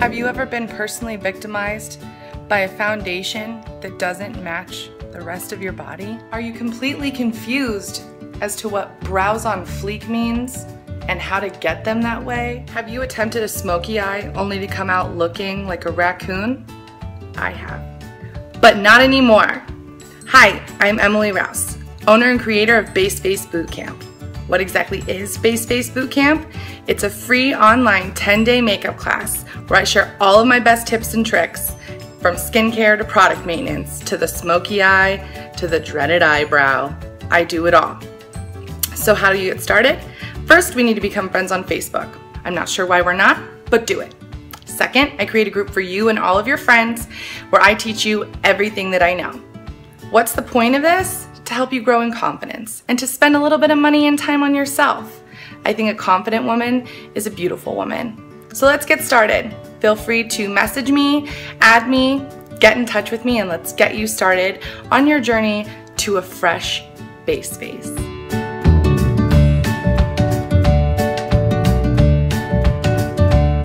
Have you ever been personally victimized by a foundation that doesn't match the rest of your body? Are you completely confused as to what brows on fleek means and how to get them that way? Have you attempted a smoky eye only to come out looking like a raccoon? I have. But not anymore. Hi, I'm Emily Rouse, owner and creator of Base Face Bootcamp. What exactly is Base Face Bootcamp? It's a free online 10-day makeup class where I share all of my best tips and tricks from skincare to product maintenance to the smoky eye to the dreaded eyebrow. I do it all. So how do you get started? First, we need to become friends on Facebook. I'm not sure why we're not, but do it. Second, I create a group for you and all of your friends where I teach you everything that I know. What's the point of this? To help you grow in confidence and to spend a little bit of money and time on yourself. I think a confident woman is a beautiful woman. So let's get started. Feel free to message me, add me, get in touch with me, and let's get you started on your journey to a fresh base face.